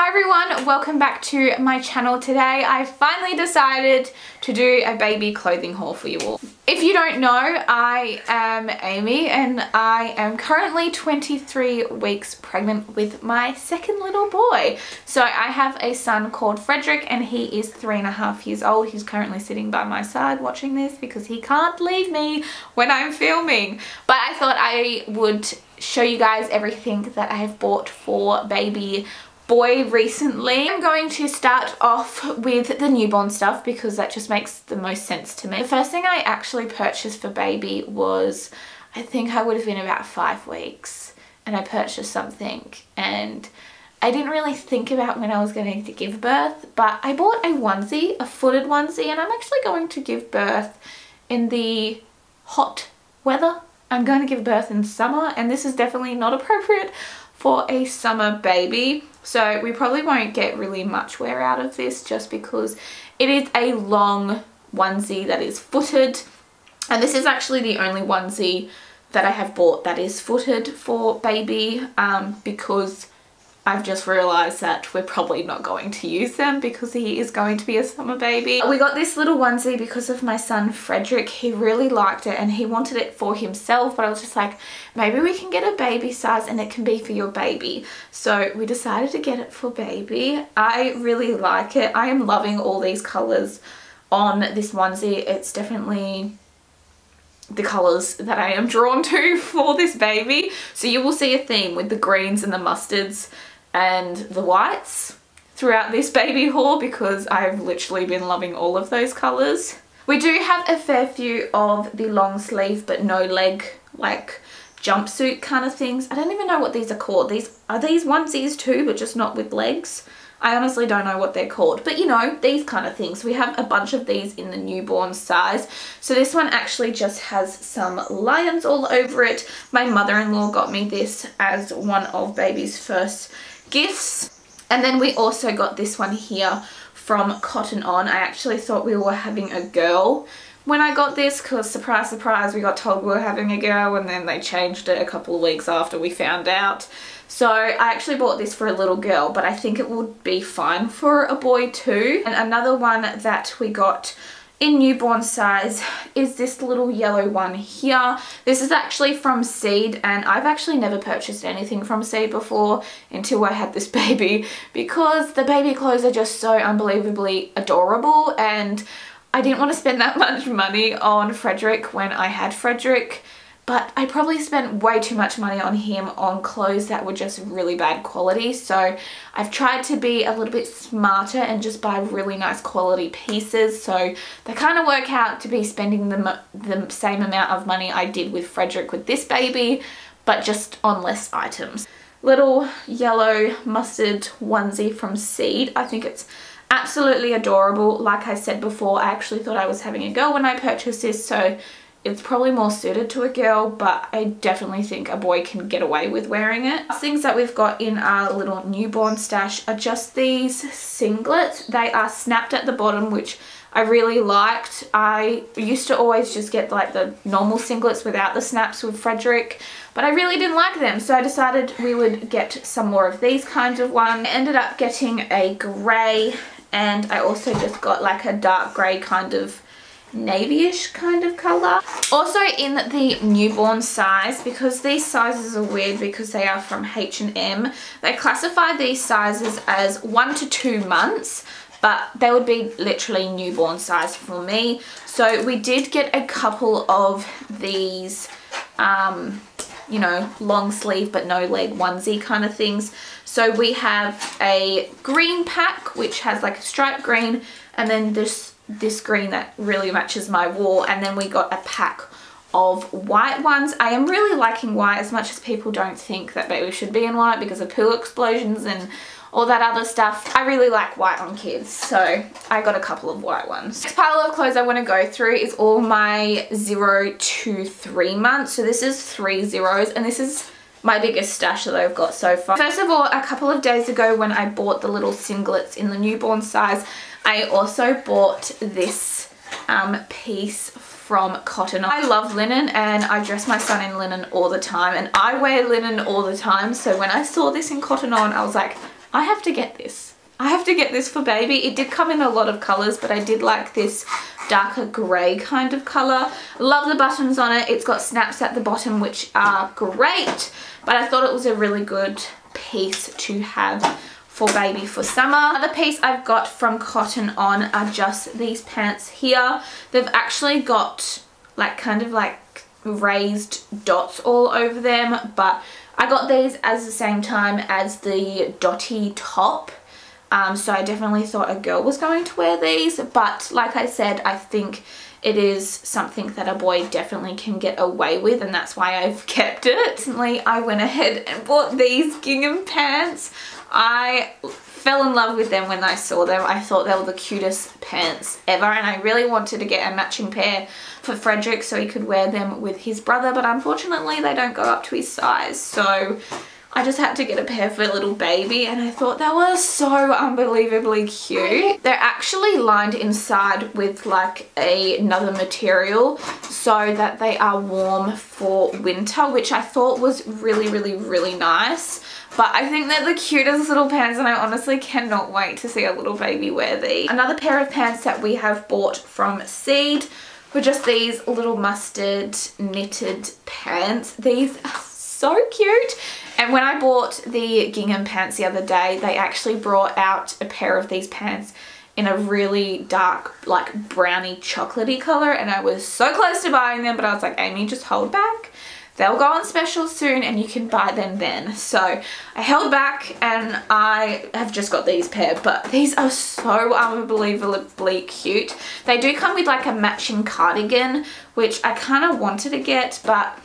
Hi everyone, welcome back to my channel today. I finally decided to do a baby clothing haul for you all. If you don't know, I am Aimee and I am currently 23 weeks pregnant with my second little boy. So I have a son called Frederick and he is three and a half years old. He's currently sitting by my side watching this because he can't leave me when I'm filming. But I thought I would show you guys everything that I have bought for baby boy recently. I'm going to start off with the newborn stuff because that just makes the most sense to me. The first thing I actually purchased for baby was, I think I would have been about five weeks and I purchased something and I didn't really think about when I was going to give birth but I bought a onesie, a footed onesie and I'm actually going to give birth in the hot weather. I'm going to give birth in summer and this is definitely not appropriate for a summer baby. So we probably won't get really much wear out of this just because it is a long onesie that is footed. And this is actually the only onesie that I have bought that is footed for baby um, because I've just realised that we're probably not going to use them because he is going to be a summer baby. We got this little onesie because of my son Frederick. He really liked it and he wanted it for himself but I was just like maybe we can get a baby size and it can be for your baby. So we decided to get it for baby. I really like it. I am loving all these colours on this onesie. It's definitely the colours that I am drawn to for this baby. So you will see a theme with the greens and the mustards and the whites throughout this baby haul because I've literally been loving all of those colours. We do have a fair few of the long sleeve but no leg like jumpsuit kind of things. I don't even know what these are called. These Are these onesies too but just not with legs? I honestly don't know what they're called, but you know, these kind of things. We have a bunch of these in the newborn size. So this one actually just has some lions all over it. My mother-in-law got me this as one of baby's first gifts. And then we also got this one here from Cotton On. I actually thought we were having a girl when I got this because surprise surprise we got told we were having a girl and then they changed it a couple of weeks after we found out. So I actually bought this for a little girl but I think it would be fine for a boy too. And another one that we got in newborn size is this little yellow one here. This is actually from Seed and I've actually never purchased anything from Seed before until I had this baby because the baby clothes are just so unbelievably adorable and I didn't want to spend that much money on Frederick when I had Frederick but I probably spent way too much money on him on clothes that were just really bad quality so I've tried to be a little bit smarter and just buy really nice quality pieces so they kind of work out to be spending the, the same amount of money I did with Frederick with this baby but just on less items. Little yellow mustard onesie from Seed. I think it's absolutely adorable. Like I said before, I actually thought I was having a girl when I purchased this, so it's probably more suited to a girl, but I definitely think a boy can get away with wearing it. Things that we've got in our little newborn stash are just these singlets. They are snapped at the bottom, which I really liked. I used to always just get like the normal singlets without the snaps with Frederick, but I really didn't like them, so I decided we would get some more of these kinds of ones. I ended up getting a grey, and I also just got like a dark grey kind of navyish kind of colour. Also in the newborn size, because these sizes are weird because they are from H&M, they classify these sizes as one to two months, but they would be literally newborn size for me. So we did get a couple of these, um, you know, long sleeve but no leg onesie kind of things. So we have a green pack, which has like a striped green, and then this this green that really matches my wall and then we got a pack of white ones. I am really liking white as much as people don't think that baby should be in white because of poo explosions and all that other stuff. I really like white on kids so I got a couple of white ones. Next pile of clothes I want to go through is all my zero to three months. So this is three zeros and this is my biggest stash that I've got so far. First of all, a couple of days ago when I bought the little singlets in the newborn size, I also bought this um, piece from Cotton. I love linen and I dress my son in linen all the time and I wear linen all the time so when I saw this in Cotton On I was like I have to get this. I have to get this for baby. It did come in a lot of colours, but I did like this darker grey kind of colour. Love the buttons on it. It's got snaps at the bottom, which are great, but I thought it was a really good piece to have for baby for summer. Another piece I've got from Cotton On are just these pants here. They've actually got like kind of like raised dots all over them, but I got these as the same time as the dotty top um, so I definitely thought a girl was going to wear these but like I said I think it is something that a boy definitely can get away with and that's why I've kept it. Recently I went ahead and bought these gingham pants. I fell in love with them when I saw them. I thought they were the cutest pants ever and I really wanted to get a matching pair for Frederick so he could wear them with his brother but unfortunately they don't go up to his size so I just had to get a pair for a little baby and I thought that was so unbelievably cute. They're actually lined inside with like a, another material so that they are warm for winter which I thought was really really really nice. But I think they're the cutest little pants and I honestly cannot wait to see a little baby wear these. Another pair of pants that we have bought from Seed were just these little mustard knitted pants. These are so cute and when I bought the gingham pants the other day, they actually brought out a pair of these pants in a really dark, like browny chocolatey color. And I was so close to buying them, but I was like, Aimee, just hold back. They'll go on special soon and you can buy them then. So I held back and I have just got these pair, but these are so unbelievably cute. They do come with like a matching cardigan, which I kind of wanted to get, but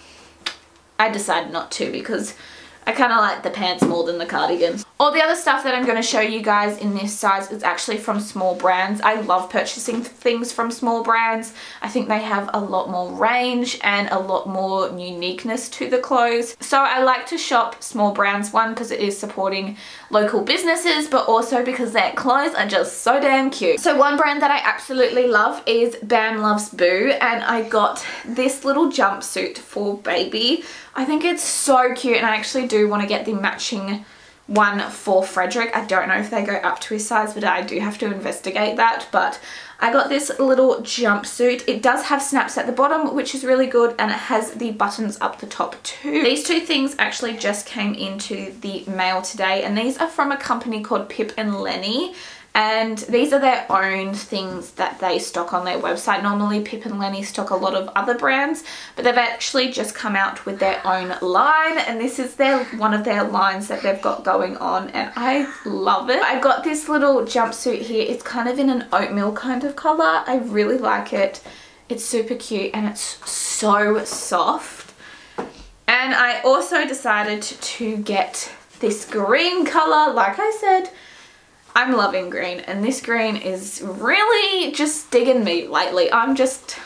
I decided not to because I kind of like the pants more than the cardigans. All the other stuff that I'm going to show you guys in this size is actually from small brands. I love purchasing things from small brands. I think they have a lot more range and a lot more uniqueness to the clothes. So I like to shop small brands, one because it is supporting local businesses, but also because their clothes are just so damn cute. So one brand that I absolutely love is Bam Loves Boo and I got this little jumpsuit for baby. I think it's so cute and I actually do want to get the matching one for Frederick. I don't know if they go up to his size, but I do have to investigate that. But I got this little jumpsuit. It does have snaps at the bottom, which is really good, and it has the buttons up the top too. These two things actually just came into the mail today, and these are from a company called Pip and Lenny and these are their own things that they stock on their website. Normally Pip and Lenny stock a lot of other brands but they've actually just come out with their own line and this is their one of their lines that they've got going on and I love it. I got this little jumpsuit here. It's kind of in an oatmeal kind of colour. I really like it. It's super cute and it's so soft. And I also decided to get this green colour like I said I'm loving green and this green is really just digging me lately. I'm just...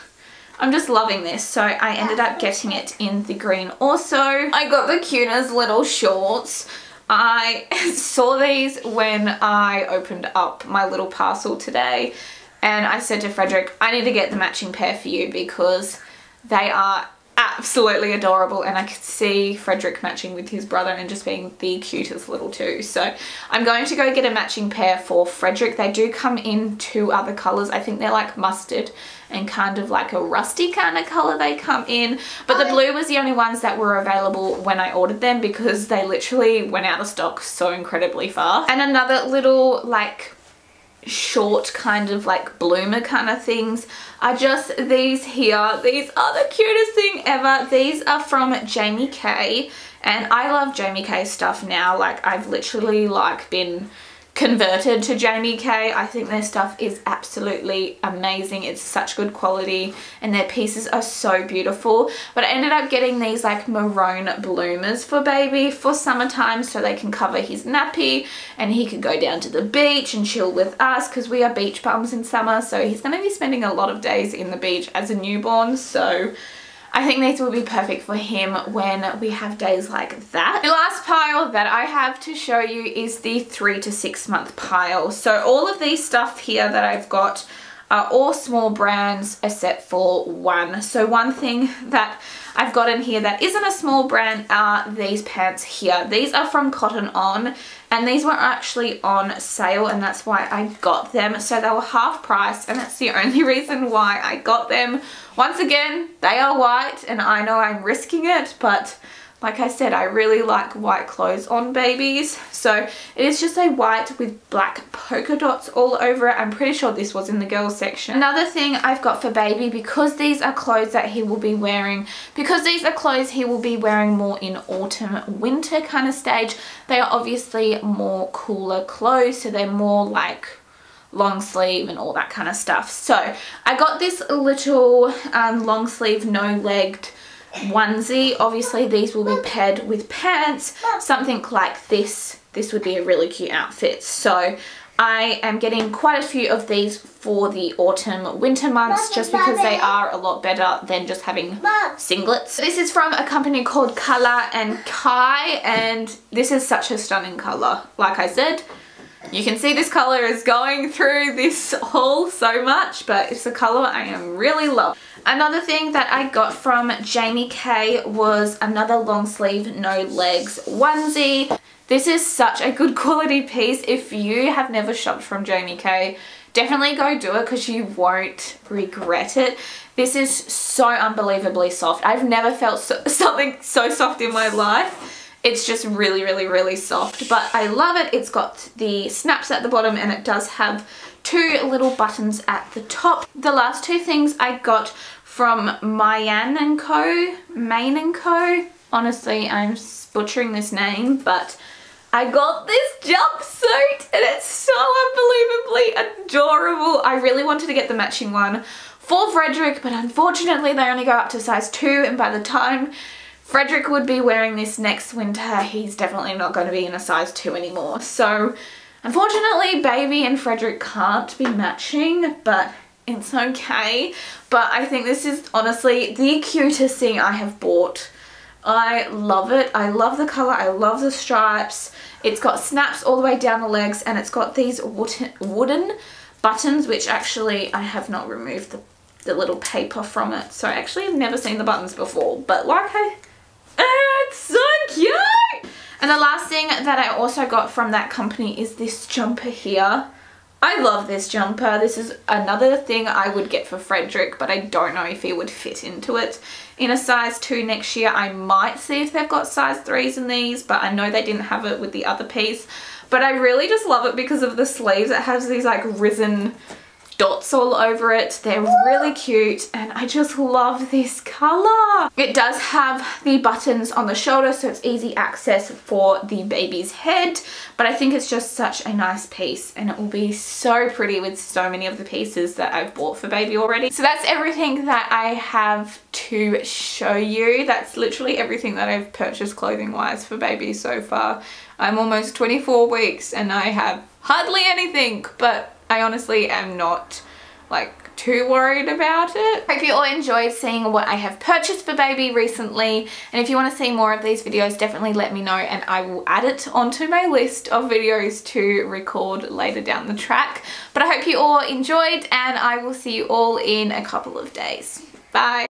I'm just loving this. So I ended up getting it in the green also. I got the cutest little shorts. I saw these when I opened up my little parcel today and I said to Frederick, I need to get the matching pair for you because they are absolutely adorable and I could see Frederick matching with his brother and just being the cutest little two. So I'm going to go get a matching pair for Frederick. They do come in two other colours. I think they're like mustard and kind of like a rusty kind of colour they come in. But the oh, blue was the only ones that were available when I ordered them because they literally went out of stock so incredibly fast. And another little like short kind of like bloomer kind of things are just these here. These are the cutest thing ever. These are from Jamie Kay and I love Jamie Kay stuff now. Like I've literally like been converted to Jamie Kay. I think their stuff is absolutely amazing. It's such good quality and their pieces are so beautiful. But I ended up getting these like maroon bloomers for baby for summertime so they can cover his nappy and he can go down to the beach and chill with us because we are beach bums in summer. So he's going to be spending a lot of days in the beach as a newborn. So I think these will be perfect for him when we have days like that. The last pile that I have to show you is the three to six month pile. So all of these stuff here that I've got are all small brands except for one. So one thing that I've got in here that isn't a small brand are these pants here. These are from Cotton On and these were actually on sale and that's why I got them. So they were half price and that's the only reason why I got them. Once again, they are white and I know I'm risking it, but like I said, I really like white clothes on babies. So it is just a white with black polka dots all over it. I'm pretty sure this was in the girls section. Another thing I've got for baby, because these are clothes that he will be wearing, because these are clothes he will be wearing more in autumn, winter kind of stage, they are obviously more cooler clothes. So they're more like long sleeve and all that kind of stuff. So I got this little um, long sleeve no legged onesie. Obviously these will be paired with pants, something like this. This would be a really cute outfit. So I am getting quite a few of these for the autumn winter months just because they are a lot better than just having singlets. This is from a company called Color and Kai and this is such a stunning colour. Like I said, you can see this colour is going through this haul so much but it's a colour I am really loving. Another thing that I got from Jamie Kay was another long sleeve no legs onesie. This is such a good quality piece. If you have never shopped from Jamie Kay, definitely go do it because you won't regret it. This is so unbelievably soft. I've never felt so, something so soft in my life. It's just really, really, really soft, but I love it. It's got the snaps at the bottom and it does have two little buttons at the top. The last two things I got from Mayan & Co. Main & Co. Honestly, I'm butchering this name, but I got this jumpsuit and it's so unbelievably adorable. I really wanted to get the matching one for Frederick, but unfortunately they only go up to size 2 and by the time Frederick would be wearing this next winter, he's definitely not going to be in a size 2 anymore. So unfortunately, Baby and Frederick can't be matching, but it's okay. But I think this is honestly the cutest thing I have bought. I love it. I love the colour. I love the stripes. It's got snaps all the way down the legs and it's got these wooden buttons which actually I have not removed the, the little paper from it. So I actually have never seen the buttons before. But like I... it's so cute! And the last thing that I also got from that company is this jumper here. I love this jumper. This is another thing I would get for Frederick, but I don't know if he would fit into it. In a size 2 next year, I might see if they've got size 3s in these, but I know they didn't have it with the other piece. But I really just love it because of the sleeves. It has these like risen dots all over it. They're really cute and I just love this colour. It does have the buttons on the shoulder so it's easy access for the baby's head but I think it's just such a nice piece and it will be so pretty with so many of the pieces that I've bought for baby already. So that's everything that I have to show you. That's literally everything that I've purchased clothing wise for baby so far. I'm almost 24 weeks and I have hardly anything but I honestly am not like too worried about it. Hope you all enjoyed seeing what I have purchased for baby recently and if you want to see more of these videos definitely let me know and I will add it onto my list of videos to record later down the track. But I hope you all enjoyed and I will see you all in a couple of days. Bye!